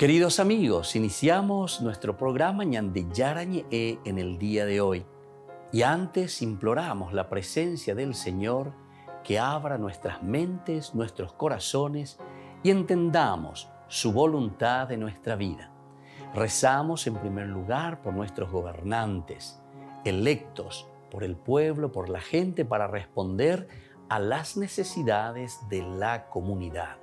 Queridos amigos, iniciamos nuestro programa Ñande Yarañe en el día de hoy. Y antes imploramos la presencia del Señor que abra nuestras mentes, nuestros corazones y entendamos su voluntad en nuestra vida. Rezamos en primer lugar por nuestros gobernantes, electos por el pueblo, por la gente, para responder a las necesidades de la comunidad.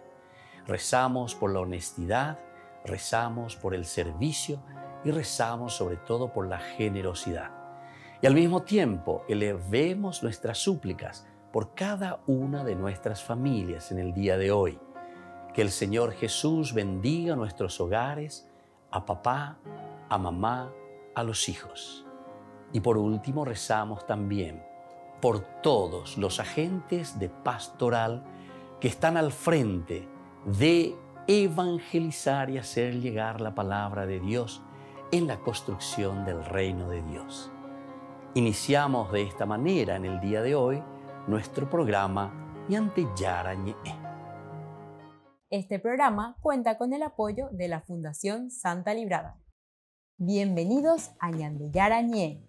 Rezamos por la honestidad, rezamos por el servicio y rezamos sobre todo por la generosidad. Y al mismo tiempo elevemos nuestras súplicas por cada una de nuestras familias en el día de hoy. Que el Señor Jesús bendiga nuestros hogares, a papá, a mamá, a los hijos. Y por último rezamos también por todos los agentes de pastoral que están al frente de evangelizar y hacer llegar la palabra de Dios en la construcción del reino de Dios. Iniciamos de esta manera en el día de hoy nuestro programa Yarañe. Este programa cuenta con el apoyo de la Fundación Santa Librada. Bienvenidos a Yarañe,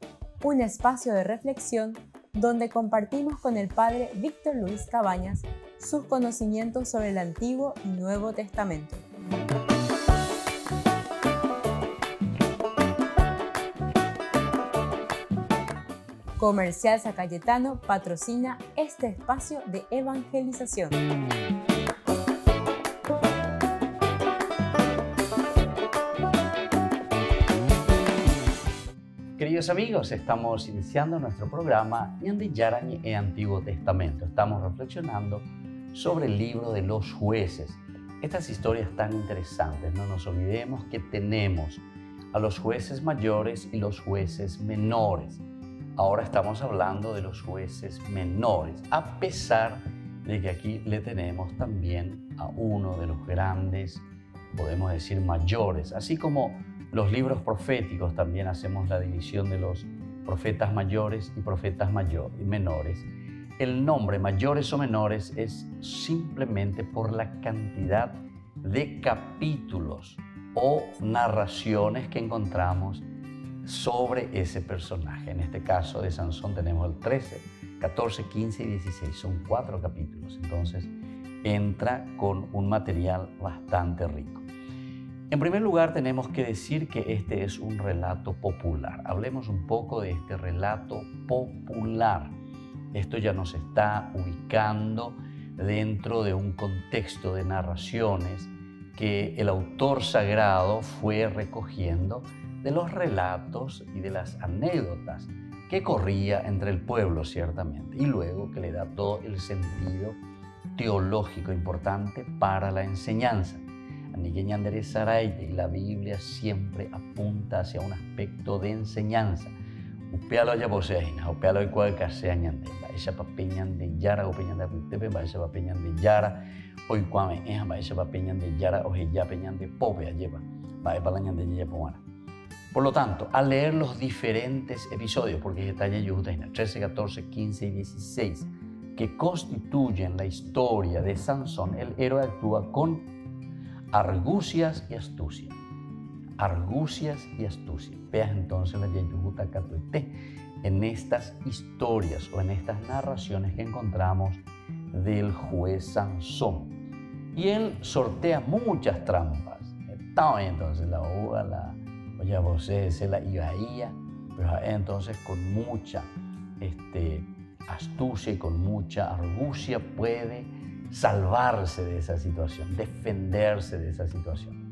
un espacio de reflexión donde compartimos con el Padre Víctor Luis Cabañas sus conocimientos sobre el Antiguo y Nuevo Testamento. Comercial Zacayetano patrocina este espacio de evangelización. Queridos amigos, estamos iniciando nuestro programa Yaran e Antiguo Testamento. Estamos reflexionando sobre el libro de los jueces. Estas historias tan interesantes, no nos olvidemos que tenemos a los jueces mayores y los jueces menores. Ahora estamos hablando de los jueces menores, a pesar de que aquí le tenemos también a uno de los grandes, podemos decir mayores, así como los libros proféticos también hacemos la división de los profetas mayores y profetas mayores y menores. El nombre mayores o menores es simplemente por la cantidad de capítulos o narraciones que encontramos sobre ese personaje. En este caso de Sansón tenemos el 13, 14, 15 y 16. Son cuatro capítulos. Entonces entra con un material bastante rico. En primer lugar tenemos que decir que este es un relato popular. Hablemos un poco de este relato popular. Esto ya nos está ubicando dentro de un contexto de narraciones que el autor sagrado fue recogiendo de los relatos y de las anécdotas que corría entre el pueblo, ciertamente, y luego que le da todo el sentido teológico importante para la enseñanza. Y la Biblia siempre apunta hacia un aspecto de enseñanza. Upealo ya poseina, upealo y cual sea ñande, va esa papeñan de yara o peñan de tepe, va esa papeñan de yara, hoy cuame, va esa papeñan de yara o ya peñan de pope, lleva, va a palañan de yepoana. Por lo tanto, al leer los diferentes episodios, porque está ya 13, 14, 15 y 16, que constituyen la historia de Sansón, el héroe actúa con argucias y astucia. Argucias y astucia. Veas entonces la Yeyuguta en estas historias o en estas narraciones que encontramos del juez Sansón. Y él sortea muchas trampas. Entonces la uva, la Oye, vos se la ibaía, pero entonces con mucha este, astucia y con mucha argucia puede salvarse de esa situación, defenderse de esa situación.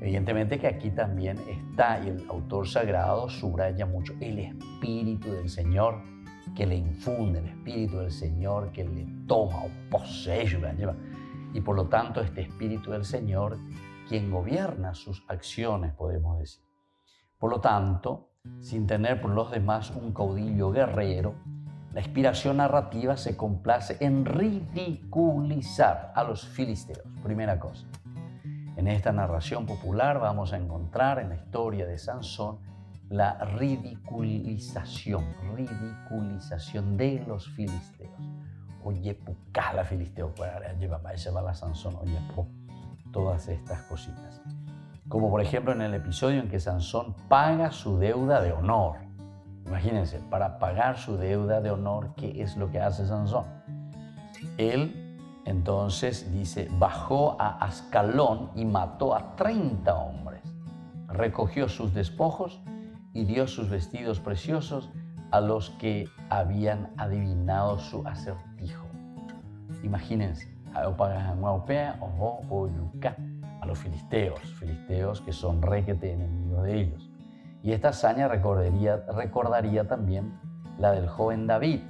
Evidentemente que aquí también está, y el autor sagrado subraya mucho, el Espíritu del Señor que le infunde, el Espíritu del Señor que le toma o posee, y por lo tanto este Espíritu del Señor quien gobierna sus acciones, podemos decir. Por lo tanto, sin tener por los demás un caudillo guerrero, la inspiración narrativa se complace en ridiculizar a los filisteos. Primera cosa. En esta narración popular vamos a encontrar en la historia de Sansón la ridiculización, ridiculización de los filisteos. Oye, pucala filisteo, lleva ese va la Sansón, oye, todas estas cositas. como por ejemplo en el episodio en que Sansón paga su deuda de honor. Imagínense, para pagar su deuda de honor, ¿qué es lo que hace Sansón? Él entonces dice, bajó a Ascalón y mató a 30 hombres, recogió sus despojos y dio sus vestidos preciosos a los que habían adivinado su acertijo. Imagínense, a los filisteos, filisteos que son requete enemigos de ellos. Y esta hazaña recordaría, recordaría también la del joven David,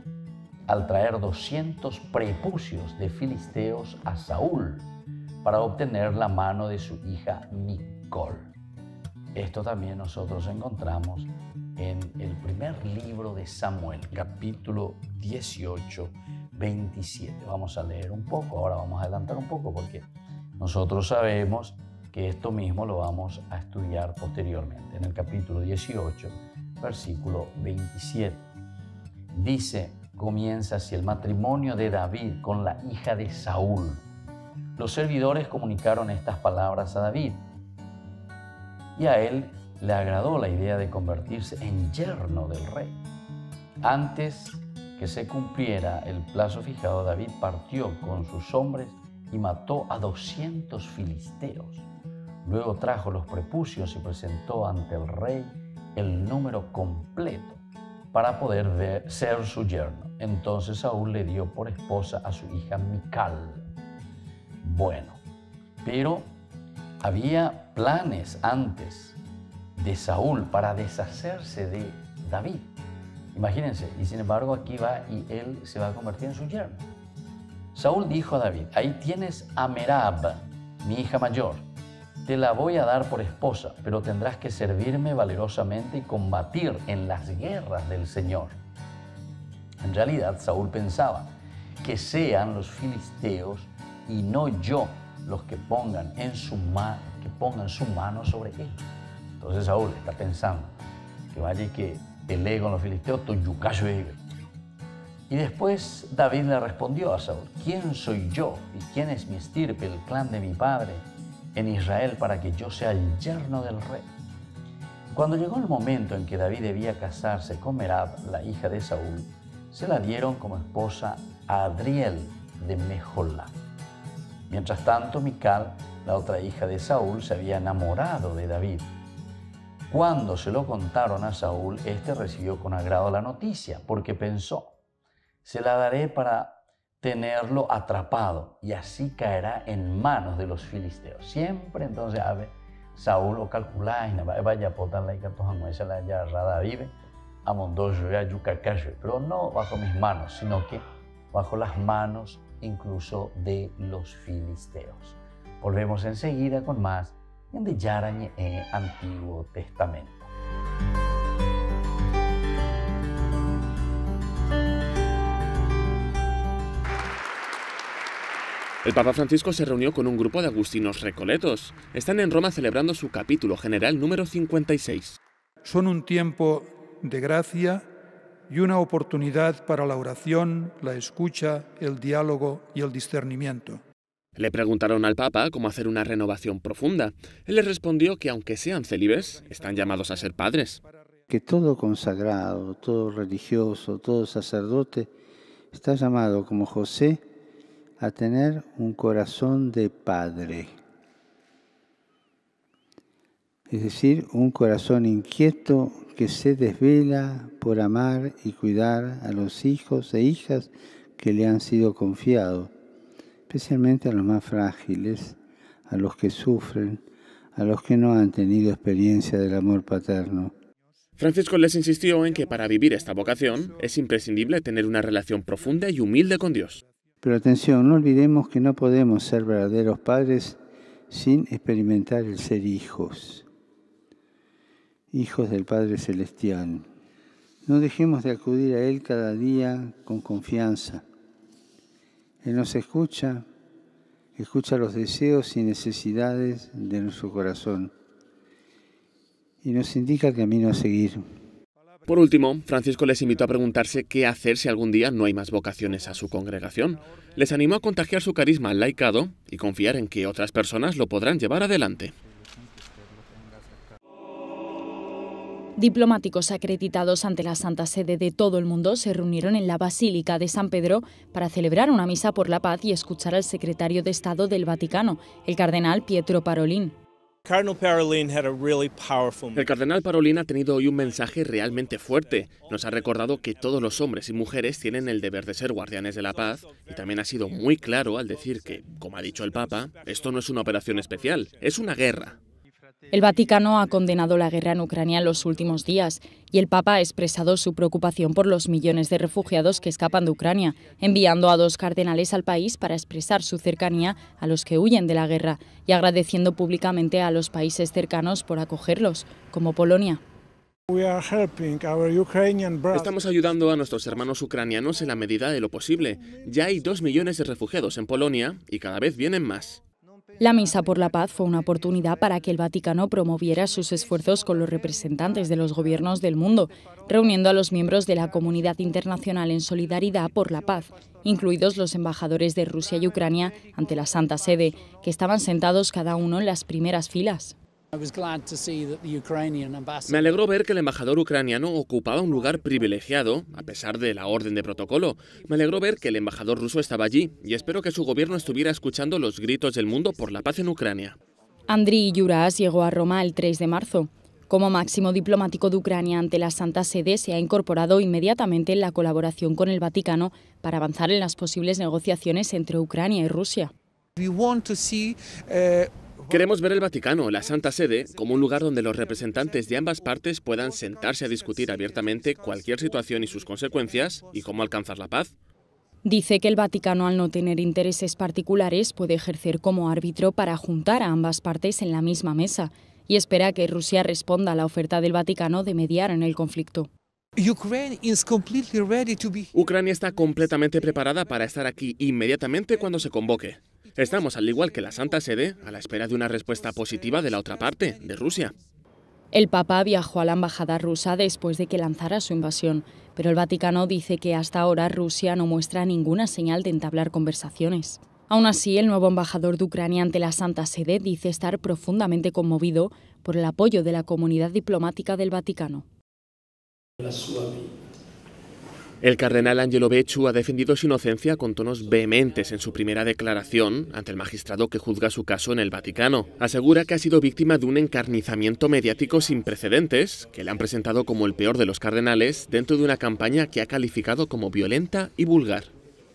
al traer 200 prepucios de filisteos a Saúl para obtener la mano de su hija Nicol. Esto también nosotros encontramos en el primer libro de Samuel, capítulo 18, 27. Vamos a leer un poco, ahora vamos a adelantar un poco porque nosotros sabemos que esto mismo lo vamos a estudiar posteriormente. En el capítulo 18, versículo 27. Dice, comienza así el matrimonio de David con la hija de Saúl. Los servidores comunicaron estas palabras a David y a él le agradó la idea de convertirse en yerno del rey. Antes que se cumpliera el plazo fijado, David partió con sus hombres y mató a 200 filisteos. Luego trajo los prepucios y presentó ante el rey el número completo para poder ser su yerno. Entonces Saúl le dio por esposa a su hija Mical. Bueno, pero había planes antes de Saúl para deshacerse de David. Imagínense, y sin embargo aquí va y él se va a convertir en su yerno. Saúl dijo a David, ahí tienes a Merab, mi hija mayor. Te la voy a dar por esposa, pero tendrás que servirme valerosamente y combatir en las guerras del Señor. En realidad, Saúl pensaba que sean los filisteos y no yo los que pongan, en su que pongan su mano sobre él. Entonces Saúl está pensando que vaya y que pelee con los filisteos, yucayo y después David le respondió a Saúl, ¿quién soy yo y quién es mi estirpe, el clan de mi padre en Israel para que yo sea el yerno del rey? Cuando llegó el momento en que David debía casarse con Merab, la hija de Saúl, se la dieron como esposa a Adriel de Mejolá. Mientras tanto, Mical, la otra hija de Saúl, se había enamorado de David. Cuando se lo contaron a Saúl, éste recibió con agrado la noticia, porque pensó, se la daré para tenerlo atrapado y así caerá en manos de los filisteos. Siempre entonces, a Saúl o calculáis, vaya potan la esa la ya rada vive, a mondoyo ya pero no bajo mis manos, sino que bajo las manos incluso de los filisteos. Volvemos enseguida con más en de Yarañe en Antiguo Testamento. El Papa Francisco se reunió con un grupo de agustinos recoletos. Están en Roma celebrando su capítulo general número 56. Son un tiempo de gracia y una oportunidad para la oración, la escucha, el diálogo y el discernimiento. Le preguntaron al Papa cómo hacer una renovación profunda. Él les respondió que aunque sean célibes, están llamados a ser padres. Que todo consagrado, todo religioso, todo sacerdote está llamado como José a tener un corazón de padre. Es decir, un corazón inquieto que se desvela por amar y cuidar a los hijos e hijas que le han sido confiados, especialmente a los más frágiles, a los que sufren, a los que no han tenido experiencia del amor paterno. Francisco les insistió en que para vivir esta vocación es imprescindible tener una relación profunda y humilde con Dios. Pero atención, no olvidemos que no podemos ser verdaderos padres sin experimentar el ser hijos, hijos del Padre Celestial. No dejemos de acudir a Él cada día con confianza. Él nos escucha, escucha los deseos y necesidades de nuestro corazón y nos indica el camino a seguir. Por último, Francisco les invitó a preguntarse qué hacer si algún día no hay más vocaciones a su congregación. Les animó a contagiar su carisma al laicado y confiar en que otras personas lo podrán llevar adelante. Diplomáticos acreditados ante la Santa Sede de todo el mundo se reunieron en la Basílica de San Pedro para celebrar una misa por la paz y escuchar al secretario de Estado del Vaticano, el cardenal Pietro Parolín. El cardenal Parolin ha tenido hoy un mensaje realmente fuerte. Nos ha recordado que todos los hombres y mujeres tienen el deber de ser guardianes de la paz y también ha sido muy claro al decir que, como ha dicho el Papa, esto no es una operación especial, es una guerra. El Vaticano ha condenado la guerra en Ucrania en los últimos días y el Papa ha expresado su preocupación por los millones de refugiados que escapan de Ucrania, enviando a dos cardenales al país para expresar su cercanía a los que huyen de la guerra y agradeciendo públicamente a los países cercanos por acogerlos, como Polonia. Estamos ayudando a nuestros hermanos ucranianos en la medida de lo posible. Ya hay dos millones de refugiados en Polonia y cada vez vienen más. La Misa por la Paz fue una oportunidad para que el Vaticano promoviera sus esfuerzos con los representantes de los gobiernos del mundo, reuniendo a los miembros de la comunidad internacional en solidaridad por la paz, incluidos los embajadores de Rusia y Ucrania ante la Santa Sede, que estaban sentados cada uno en las primeras filas. Me alegró ver que el embajador ucraniano ocupaba un lugar privilegiado, a pesar de la orden de protocolo. Me alegró ver que el embajador ruso estaba allí y espero que su gobierno estuviera escuchando los gritos del mundo por la paz en Ucrania. Andriy Yuras llegó a Roma el 3 de marzo. Como máximo diplomático de Ucrania ante la Santa Sede, se ha incorporado inmediatamente en la colaboración con el Vaticano para avanzar en las posibles negociaciones entre Ucrania y Rusia. Queremos ver el Vaticano, la Santa Sede, como un lugar donde los representantes de ambas partes puedan sentarse a discutir abiertamente cualquier situación y sus consecuencias y cómo alcanzar la paz. Dice que el Vaticano, al no tener intereses particulares, puede ejercer como árbitro para juntar a ambas partes en la misma mesa y espera que Rusia responda a la oferta del Vaticano de mediar en el conflicto. Ucrania está completamente preparada para estar aquí inmediatamente cuando se convoque. Estamos, al igual que la Santa Sede, a la espera de una respuesta positiva de la otra parte, de Rusia. El Papa viajó a la embajada rusa después de que lanzara su invasión, pero el Vaticano dice que hasta ahora Rusia no muestra ninguna señal de entablar conversaciones. Aún así, el nuevo embajador de Ucrania ante la Santa Sede dice estar profundamente conmovido por el apoyo de la comunidad diplomática del Vaticano. El cardenal Angelo Becciu ha defendido su inocencia con tonos vehementes en su primera declaración ante el magistrado que juzga su caso en el Vaticano. Asegura que ha sido víctima de un encarnizamiento mediático sin precedentes, que le han presentado como el peor de los cardenales dentro de una campaña que ha calificado como violenta y vulgar.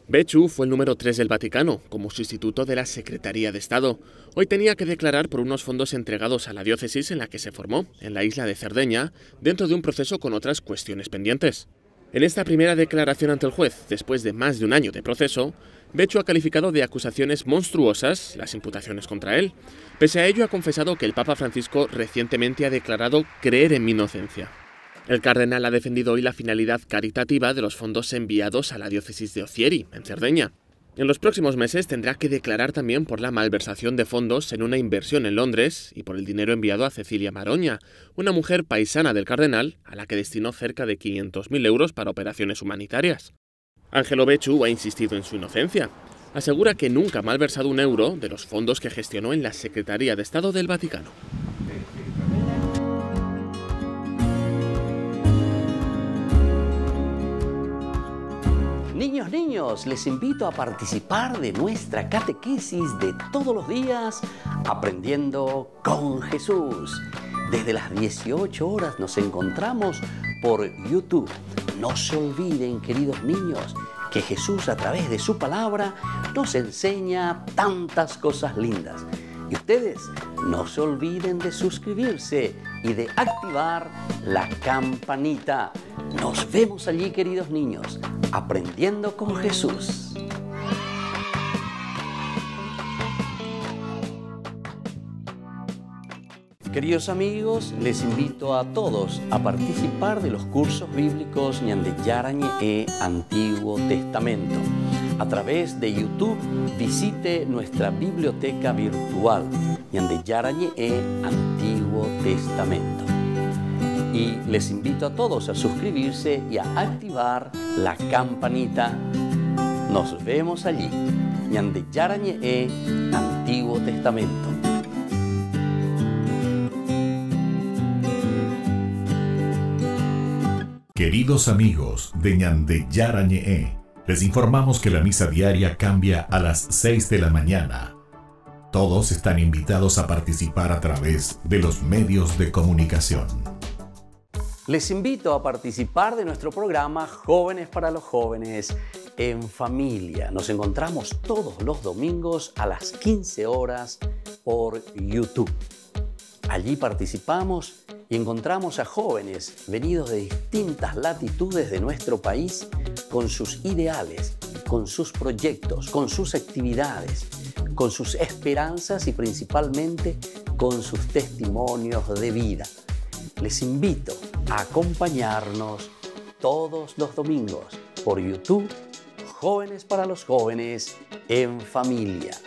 Becciu fue el número 3 del Vaticano, como sustituto de la Secretaría de Estado. Hoy tenía que declarar por unos fondos entregados a la diócesis en la que se formó, en la isla de Cerdeña, dentro de un proceso con otras cuestiones pendientes. En esta primera declaración ante el juez, después de más de un año de proceso, Becho ha calificado de acusaciones monstruosas las imputaciones contra él. Pese a ello, ha confesado que el Papa Francisco recientemente ha declarado creer en mi inocencia. El cardenal ha defendido hoy la finalidad caritativa de los fondos enviados a la diócesis de Ocieri, en Cerdeña. En los próximos meses tendrá que declarar también por la malversación de fondos en una inversión en Londres y por el dinero enviado a Cecilia Maroña, una mujer paisana del cardenal a la que destinó cerca de 500.000 euros para operaciones humanitarias. Ángelo Bechu ha insistido en su inocencia. Asegura que nunca ha malversado un euro de los fondos que gestionó en la Secretaría de Estado del Vaticano. Niños, niños, les invito a participar de nuestra catequesis de todos los días, aprendiendo con Jesús. Desde las 18 horas nos encontramos por YouTube. No se olviden, queridos niños, que Jesús a través de su palabra nos enseña tantas cosas lindas. Y ustedes no se olviden de suscribirse y de activar la campanita. Nos vemos allí, queridos niños, aprendiendo con Jesús. Queridos amigos, les invito a todos a participar de los cursos bíblicos Ñandeyarañe e Antiguo Testamento. A través de YouTube visite nuestra biblioteca virtual Ñandeyarañe Antiguo Testamento. Y les invito a todos a suscribirse y a activar la campanita. Nos vemos allí. Ñandeyarañe Antiguo Testamento. Queridos amigos de Ñande Yarañe, les informamos que la misa diaria cambia a las 6 de la mañana. Todos están invitados a participar a través de los medios de comunicación. Les invito a participar de nuestro programa Jóvenes para los Jóvenes en Familia. Nos encontramos todos los domingos a las 15 horas por YouTube. Allí participamos y encontramos a jóvenes venidos de distintas latitudes de nuestro país con sus ideales, con sus proyectos, con sus actividades, con sus esperanzas y principalmente con sus testimonios de vida. Les invito a acompañarnos todos los domingos por YouTube, Jóvenes para los Jóvenes en Familia.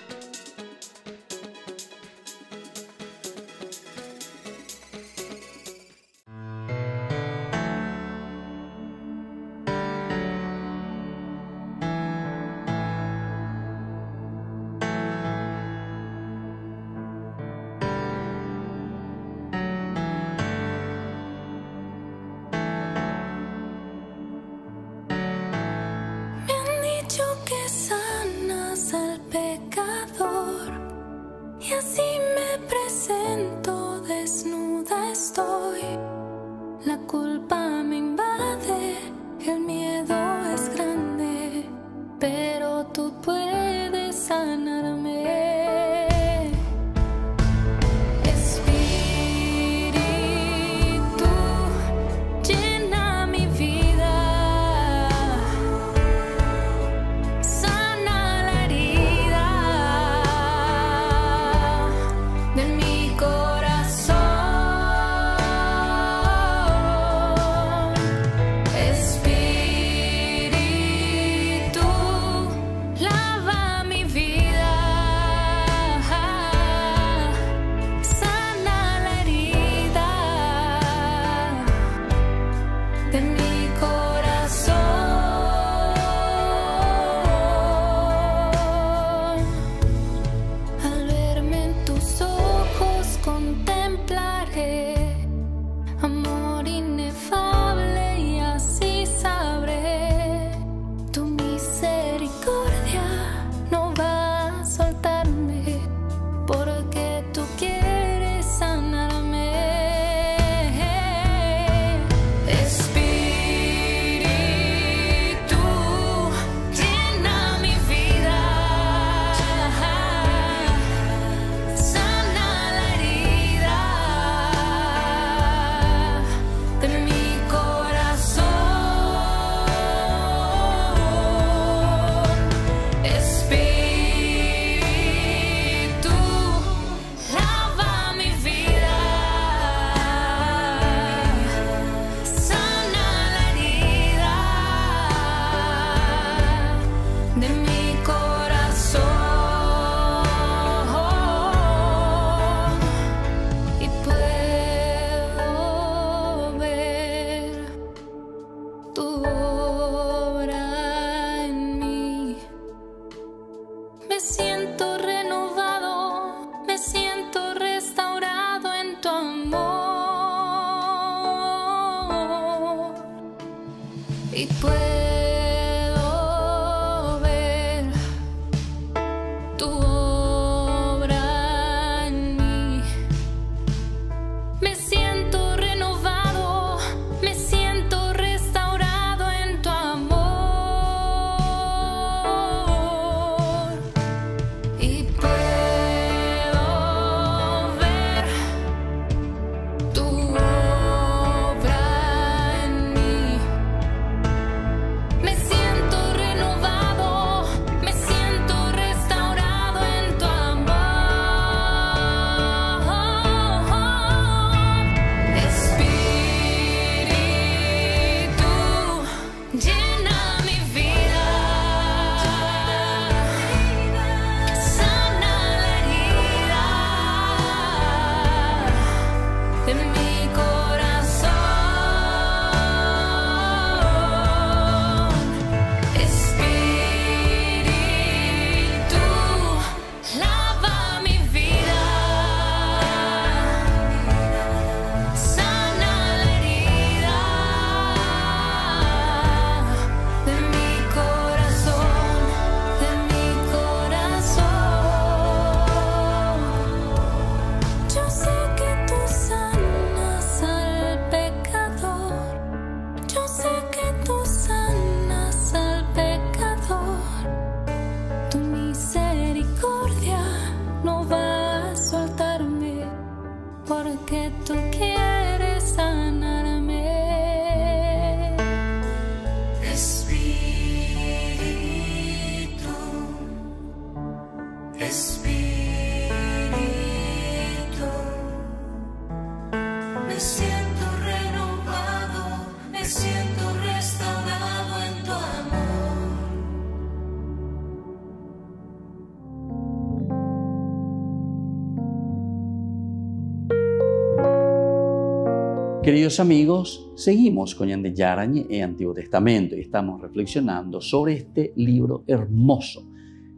Queridos amigos, seguimos con Yande Yarañe Antiguo Testamento y estamos reflexionando sobre este libro hermoso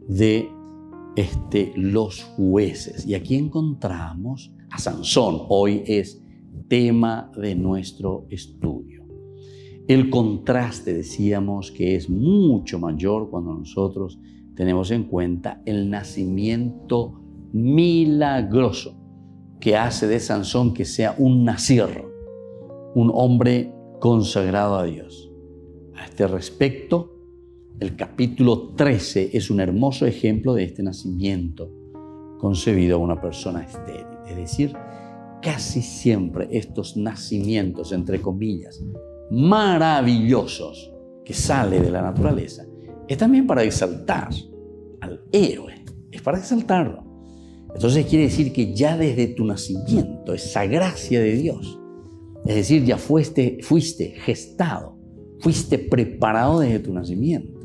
de este, los jueces. Y aquí encontramos a Sansón. Hoy es tema de nuestro estudio. El contraste, decíamos, que es mucho mayor cuando nosotros tenemos en cuenta el nacimiento milagroso que hace de Sansón que sea un nacierro un hombre consagrado a Dios. A este respecto, el capítulo 13 es un hermoso ejemplo de este nacimiento concebido a una persona estéril. Es decir, casi siempre estos nacimientos, entre comillas, maravillosos que sale de la naturaleza, es también para exaltar al héroe, es para exaltarlo. Entonces quiere decir que ya desde tu nacimiento, esa gracia de Dios, es decir, ya fuiste, fuiste gestado, fuiste preparado desde tu nacimiento.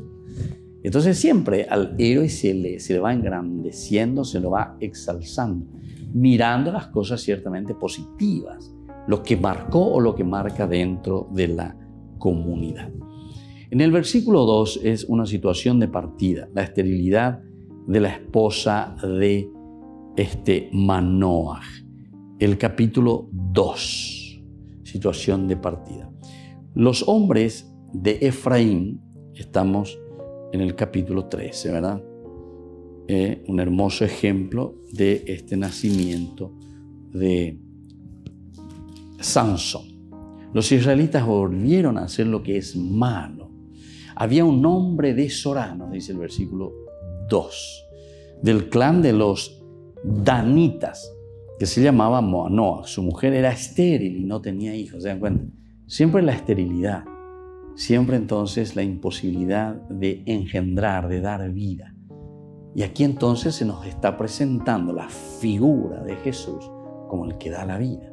Entonces siempre al héroe se le, va engrandeciendo, se lo va exalzando, mirando las cosas ciertamente positivas, lo que marcó o lo que marca dentro de la comunidad. En el versículo 2 es una situación de partida, la esterilidad de la esposa de este Manoah. El capítulo 2 situación de partida. Los hombres de Efraín, estamos en el capítulo 13, ¿verdad? Eh, un hermoso ejemplo de este nacimiento de Sansón. Los israelitas volvieron a hacer lo que es malo. Había un hombre de Sorano, dice el versículo 2, del clan de los Danitas, que se llamaba Moanoa. Su mujer era estéril y no tenía hijos, ¿se dan cuenta? Siempre la esterilidad, siempre entonces la imposibilidad de engendrar, de dar vida. Y aquí entonces se nos está presentando la figura de Jesús como el que da la vida.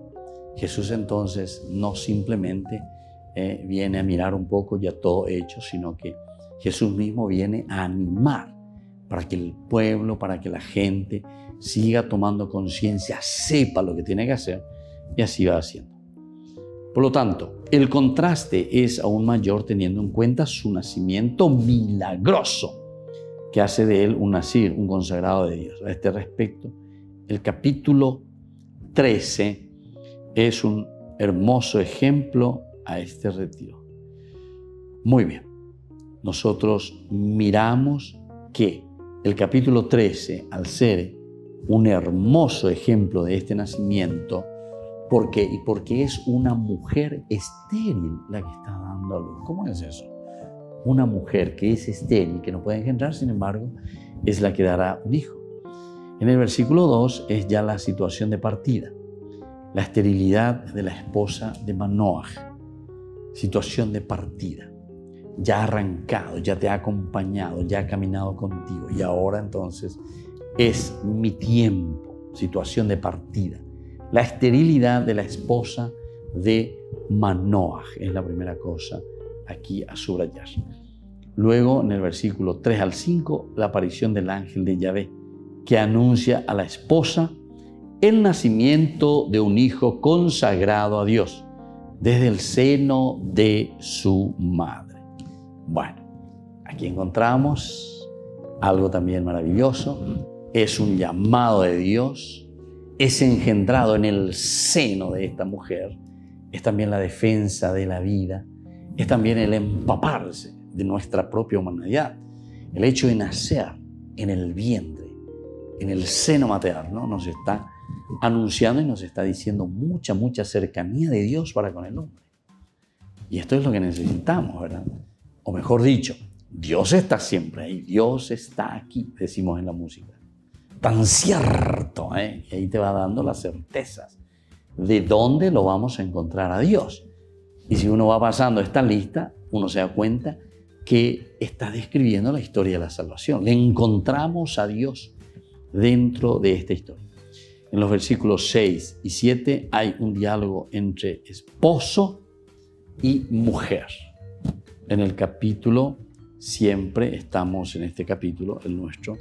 Jesús entonces no simplemente eh, viene a mirar un poco ya todo hecho, sino que Jesús mismo viene a animar para que el pueblo, para que la gente siga tomando conciencia, sepa lo que tiene que hacer y así va haciendo. Por lo tanto, el contraste es aún mayor teniendo en cuenta su nacimiento milagroso que hace de él un nacir, un consagrado de Dios. A este respecto, el capítulo 13 es un hermoso ejemplo a este retiro. Muy bien, nosotros miramos que el capítulo 13, al ser un hermoso ejemplo de este nacimiento. ¿Por qué? Y porque es una mujer estéril la que está dando a luz. ¿Cómo es eso? Una mujer que es estéril, que no puede engendrar, sin embargo, es la que dará un hijo. En el versículo 2 es ya la situación de partida, la esterilidad de la esposa de Manoah, situación de partida. Ya arrancado, ya te ha acompañado, ya ha caminado contigo y ahora entonces es mi tiempo, situación de partida. La esterilidad de la esposa de Manoah es la primera cosa aquí a subrayar. Luego, en el versículo 3 al 5, la aparición del ángel de Yahvé, que anuncia a la esposa el nacimiento de un hijo consagrado a Dios desde el seno de su madre. Bueno, aquí encontramos algo también maravilloso es un llamado de Dios, es engendrado en el seno de esta mujer, es también la defensa de la vida, es también el empaparse de nuestra propia humanidad, el hecho de nacer en el vientre, en el seno materno, nos está anunciando y nos está diciendo mucha, mucha cercanía de Dios para con el hombre. Y esto es lo que necesitamos, ¿verdad? O mejor dicho, Dios está siempre ahí, Dios está aquí, decimos en la música tan cierto, ¿eh? ahí te va dando las certezas de dónde lo vamos a encontrar a Dios. Y si uno va pasando esta lista, uno se da cuenta que está describiendo la historia de la salvación. Le encontramos a Dios dentro de esta historia. En los versículos 6 y 7 hay un diálogo entre esposo y mujer. En el capítulo, siempre estamos en este capítulo, el nuestro,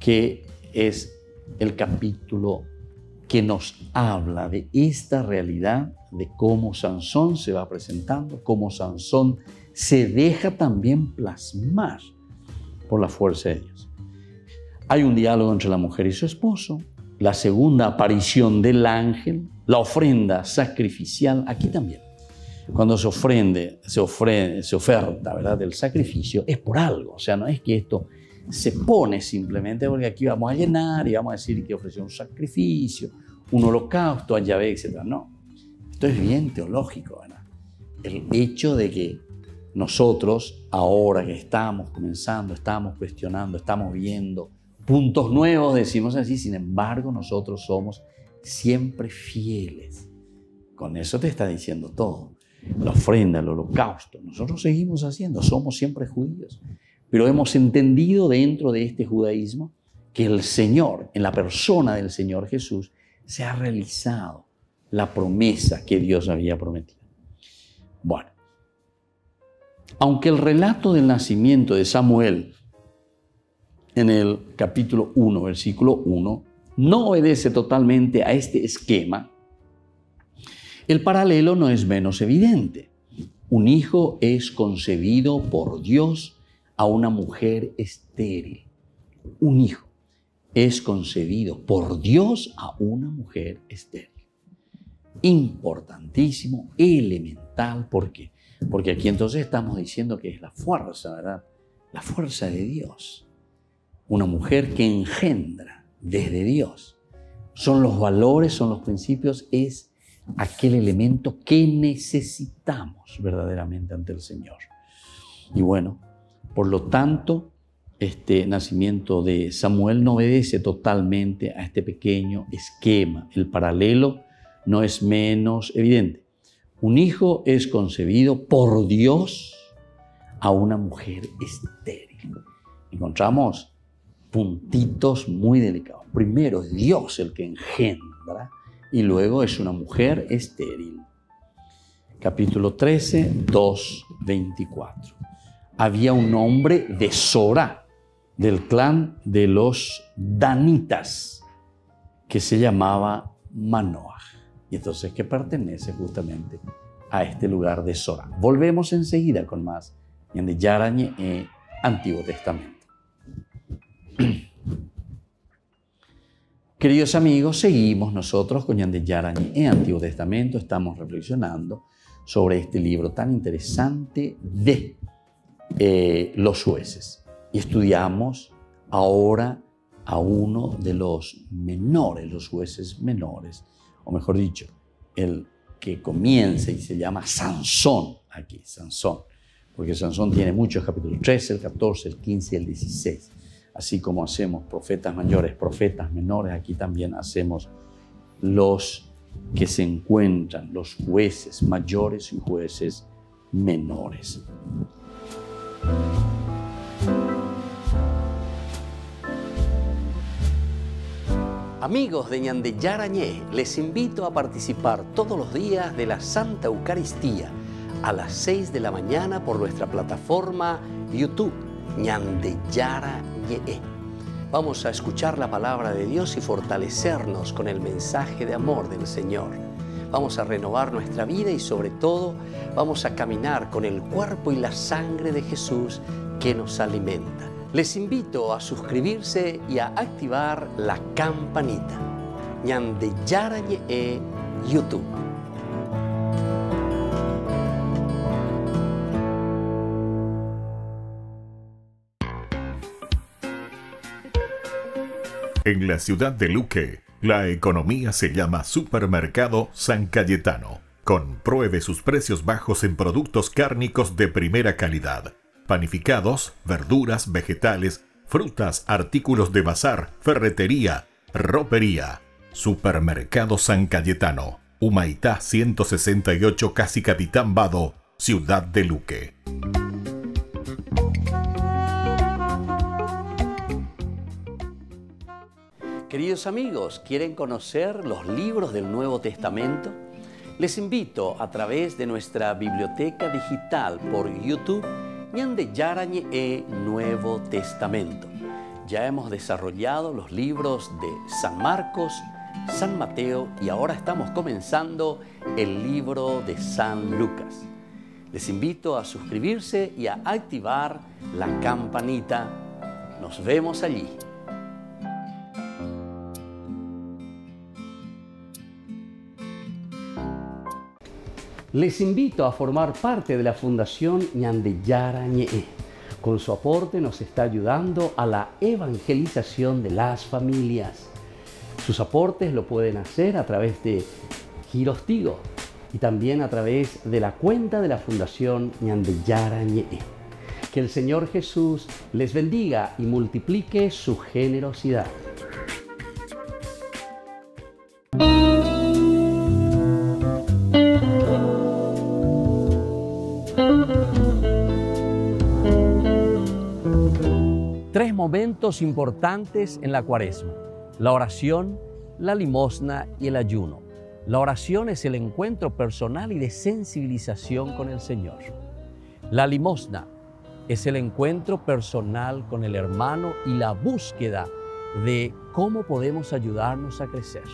que es el capítulo que nos habla de esta realidad, de cómo Sansón se va presentando, cómo Sansón se deja también plasmar por la fuerza de Dios. Hay un diálogo entre la mujer y su esposo, la segunda aparición del ángel, la ofrenda sacrificial, aquí también. Cuando se ofrende, se, ofrenda, se oferta, ¿verdad? del sacrificio, es por algo, o sea, no es que esto se pone simplemente porque aquí vamos a llenar y vamos a decir que ofreció un sacrificio, un holocausto a Yahvé, etc. No, esto es bien teológico, ¿verdad? El hecho de que nosotros, ahora que estamos comenzando, estamos cuestionando, estamos viendo puntos nuevos, decimos así, sin embargo nosotros somos siempre fieles. Con eso te está diciendo todo. La ofrenda, el holocausto, nosotros seguimos haciendo, somos siempre judíos. Pero hemos entendido dentro de este judaísmo que el Señor, en la persona del Señor Jesús, se ha realizado la promesa que Dios había prometido. Bueno, aunque el relato del nacimiento de Samuel en el capítulo 1, versículo 1, no obedece totalmente a este esquema, el paralelo no es menos evidente. Un hijo es concebido por Dios a una mujer estéril. Un hijo es concebido por Dios a una mujer estéril. Importantísimo, elemental. ¿Por qué? Porque aquí entonces estamos diciendo que es la fuerza, ¿verdad? La fuerza de Dios. Una mujer que engendra desde Dios. Son los valores, son los principios, es aquel elemento que necesitamos verdaderamente ante el Señor. Y bueno, por lo tanto, este nacimiento de Samuel no obedece totalmente a este pequeño esquema. El paralelo no es menos evidente. Un hijo es concebido por Dios a una mujer estéril. Encontramos puntitos muy delicados. Primero es Dios el que engendra y luego es una mujer estéril. Capítulo 13, 2, 24 había un hombre de Sora, del clan de los Danitas, que se llamaba Manoah. Y entonces que pertenece justamente a este lugar de Sora. Volvemos enseguida con más de Yarañe e Antiguo Testamento. Queridos amigos, seguimos nosotros con Yarañe e Antiguo Testamento. Estamos reflexionando sobre este libro tan interesante de eh, los jueces. Y estudiamos ahora a uno de los menores, los jueces menores, o mejor dicho, el que comienza y se llama Sansón aquí, Sansón, porque Sansón tiene muchos capítulos, 13, el 14, el 15 y el 16. Así como hacemos profetas mayores, profetas menores, aquí también hacemos los que se encuentran, los jueces mayores y jueces menores. Amigos de Ñande Yarañé, les invito a participar todos los días de la Santa Eucaristía a las 6 de la mañana por nuestra plataforma YouTube Ñande Yarañé. Vamos a escuchar la palabra de Dios y fortalecernos con el mensaje de amor del Señor. Vamos a renovar nuestra vida y sobre todo vamos a caminar con el cuerpo y la sangre de Jesús que nos alimenta. Les invito a suscribirse y a activar la campanita. Ñande e YouTube. En la ciudad de Luque, la economía se llama Supermercado San Cayetano. Compruebe sus precios bajos en productos cárnicos de primera calidad panificados, verduras, vegetales, frutas, artículos de bazar, ferretería, ropería. Supermercado San Cayetano, Humaitá 168 Casi Capitán Vado, Ciudad de Luque. Queridos amigos, ¿quieren conocer los libros del Nuevo Testamento? Les invito a través de nuestra biblioteca digital por YouTube Ñande Yarañe e Nuevo Testamento. Ya hemos desarrollado los libros de San Marcos, San Mateo y ahora estamos comenzando el libro de San Lucas. Les invito a suscribirse y a activar la campanita. Nos vemos allí. Les invito a formar parte de la Fundación Ñandeyara Ñe'e. Con su aporte nos está ayudando a la evangelización de las familias. Sus aportes lo pueden hacer a través de Girostigo y también a través de la cuenta de la Fundación Ñandeyara. Que el Señor Jesús les bendiga y multiplique su generosidad. Tres momentos importantes en la cuaresma. La oración, la limosna y el ayuno. La oración es el encuentro personal y de sensibilización con el Señor. La limosna es el encuentro personal con el hermano y la búsqueda de cómo podemos ayudarnos a crecer.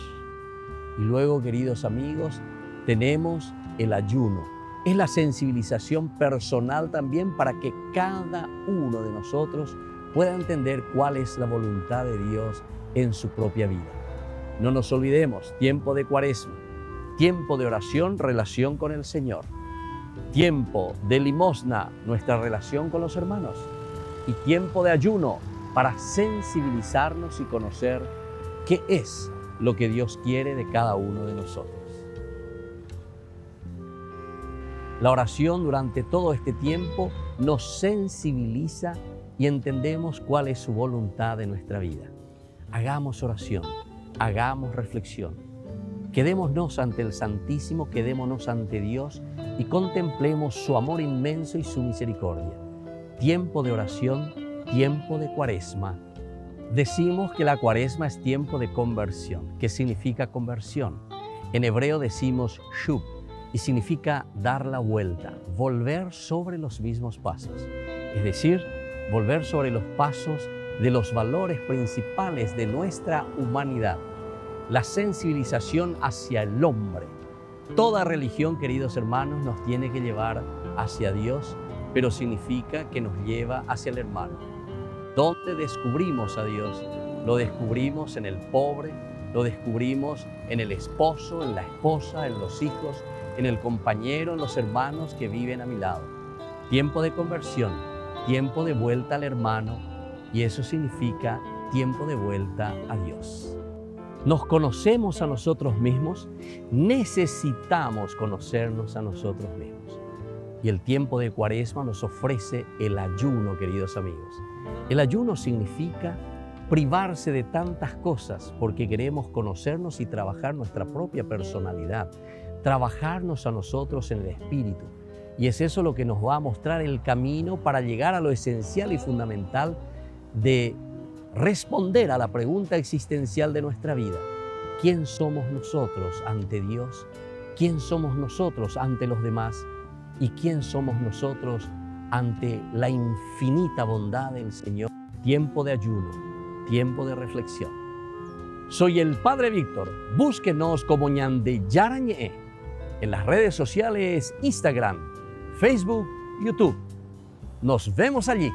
Y luego, queridos amigos, tenemos el ayuno. Es la sensibilización personal también para que cada uno de nosotros pueda entender cuál es la voluntad de Dios en su propia vida. No nos olvidemos, tiempo de cuaresma, tiempo de oración, relación con el Señor, tiempo de limosna, nuestra relación con los hermanos, y tiempo de ayuno para sensibilizarnos y conocer qué es lo que Dios quiere de cada uno de nosotros. La oración durante todo este tiempo nos sensibiliza y entendemos cuál es su voluntad en nuestra vida. Hagamos oración, hagamos reflexión. Quedémonos ante el Santísimo, quedémonos ante Dios y contemplemos su amor inmenso y su misericordia. Tiempo de oración, tiempo de cuaresma. Decimos que la cuaresma es tiempo de conversión. ¿Qué significa conversión? En hebreo decimos shub y significa dar la vuelta, volver sobre los mismos pasos. Es decir, volver sobre los pasos de los valores principales de nuestra humanidad, la sensibilización hacia el hombre. Toda religión, queridos hermanos, nos tiene que llevar hacia Dios, pero significa que nos lleva hacia el hermano. ¿Dónde descubrimos a Dios? Lo descubrimos en el pobre, lo descubrimos en el esposo, en la esposa, en los hijos, en el compañero, en los hermanos que viven a mi lado. Tiempo de conversión, tiempo de vuelta al hermano y eso significa tiempo de vuelta a Dios. Nos conocemos a nosotros mismos, necesitamos conocernos a nosotros mismos. Y el tiempo de cuaresma nos ofrece el ayuno, queridos amigos. El ayuno significa privarse de tantas cosas porque queremos conocernos y trabajar nuestra propia personalidad, trabajarnos a nosotros en el espíritu. Y es eso lo que nos va a mostrar el camino para llegar a lo esencial y fundamental de responder a la pregunta existencial de nuestra vida. ¿Quién somos nosotros ante Dios? ¿Quién somos nosotros ante los demás? ¿Y quién somos nosotros ante la infinita bondad del Señor? Tiempo de ayuno, tiempo de reflexión. Soy el Padre Víctor. Búsquenos como Ñande Yarañe en las redes sociales Instagram, Facebook, YouTube. Nos vemos allí.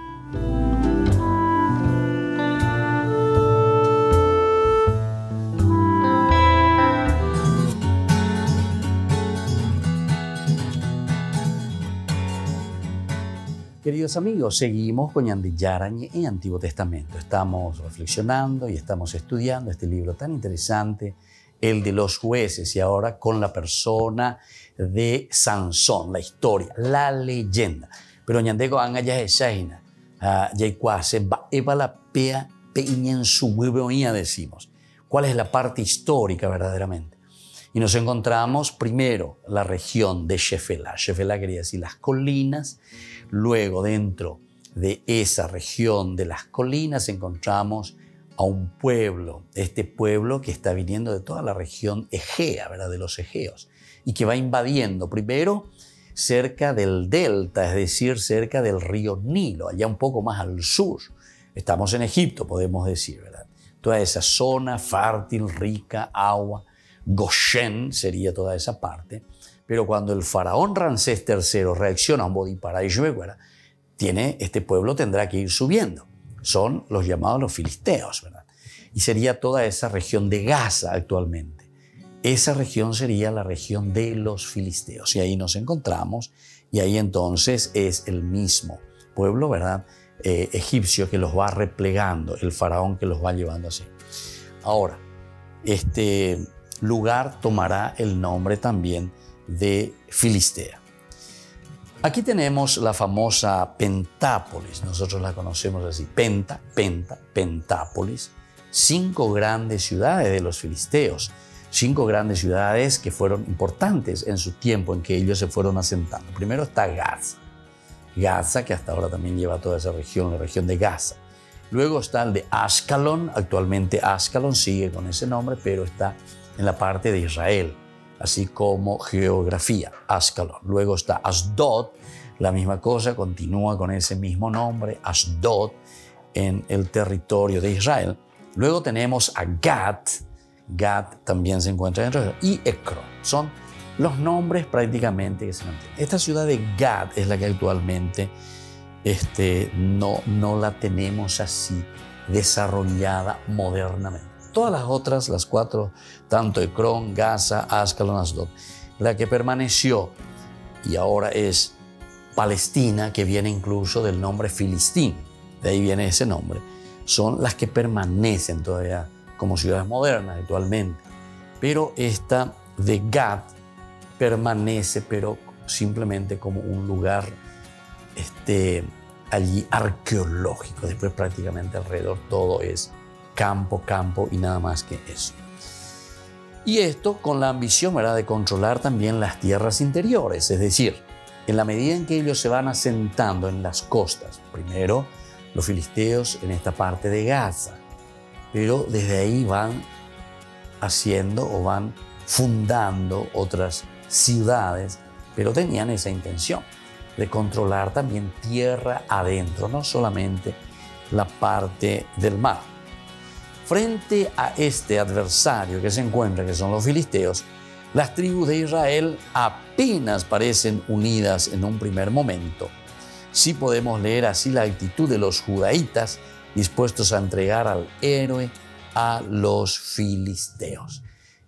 Queridos amigos, seguimos con Yarañe en Antiguo Testamento. Estamos reflexionando y estamos estudiando este libro tan interesante, el de los jueces, y ahora con la persona de Sansón, la historia, la leyenda. Pero Ñandego anga ya esaina, ya cuase va eva la pea peña en su decimos. cuál es la parte histórica verdaderamente. Y nos encontramos primero la región de Shefela. Shefela quería decir las colinas. Luego dentro de esa región de las colinas encontramos a un pueblo, este pueblo que está viniendo de toda la región egea, ¿verdad? de los egeos, y que va invadiendo primero cerca del delta, es decir, cerca del río Nilo, allá un poco más al sur. Estamos en Egipto, podemos decir, ¿verdad? Toda esa zona fértil, rica, agua, Goshen sería toda esa parte. Pero cuando el faraón Ramsés III reacciona a un body para ¿verdad? tiene, este pueblo tendrá que ir subiendo. Son los llamados los filisteos, ¿verdad? Y sería toda esa región de Gaza actualmente. Esa región sería la región de los filisteos. Y ahí nos encontramos, y ahí entonces es el mismo pueblo, ¿verdad? Eh, egipcio que los va replegando, el faraón que los va llevando así. Ahora, este lugar tomará el nombre también de Filistea. Aquí tenemos la famosa Pentápolis, nosotros la conocemos así, Penta, Penta, Pentápolis, cinco grandes ciudades de los filisteos, cinco grandes ciudades que fueron importantes en su tiempo en que ellos se fueron asentando. Primero está Gaza, Gaza que hasta ahora también lleva toda esa región, la región de Gaza. Luego está el de Ascalon, actualmente Ascalon sigue con ese nombre, pero está en la parte de Israel así como geografía, Ascalon. Luego está Asdod, la misma cosa, continúa con ese mismo nombre, Asdod, en el territorio de Israel. Luego tenemos a Gat, Gat también se encuentra en Israel, y Ekron. Son los nombres prácticamente que se mantienen. Esta ciudad de Gat es la que actualmente este, no, no la tenemos así desarrollada modernamente. Todas las otras, las cuatro, tanto Ekron, Gaza, Ascalon, Asdod, la que permaneció y ahora es Palestina, que viene incluso del nombre Filistín, de ahí viene ese nombre, son las que permanecen todavía como ciudades modernas actualmente. Pero esta de Gad permanece, pero simplemente como un lugar este, allí arqueológico. Después prácticamente alrededor todo es campo, campo y nada más que eso. Y esto con la ambición ¿verdad? de controlar también las tierras interiores, es decir, en la medida en que ellos se van asentando en las costas, primero los filisteos en esta parte de Gaza, pero desde ahí van haciendo o van fundando otras ciudades, pero tenían esa intención de controlar también tierra adentro, no solamente la parte del mar. Frente a este adversario que se encuentra, que son los filisteos, las tribus de Israel apenas parecen unidas en un primer momento. Sí podemos leer así la actitud de los judaítas dispuestos a entregar al héroe a los filisteos.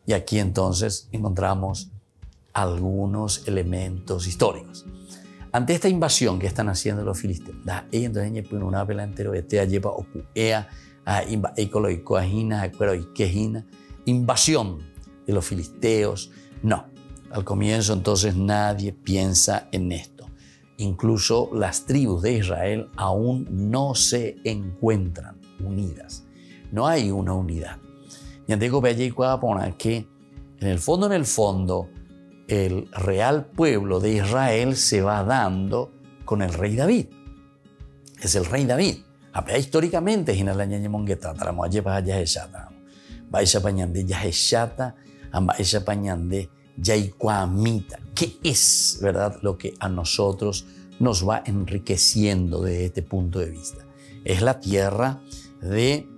Y aquí entonces encontramos algunos elementos históricos. Ante esta invasión que están haciendo los filisteos, entonces una vela entero este lleva okuea invasión de los filisteos. No, al comienzo entonces nadie piensa en esto. Incluso las tribus de Israel aún no se encuentran unidas. No hay una unidad. Que en el fondo, en el fondo, el real pueblo de Israel se va dando con el rey David. Es el rey David. Históricamente, yaicuamita. ¿Qué es, verdad, lo que a nosotros nos va enriqueciendo desde este punto de vista? Es la tierra de,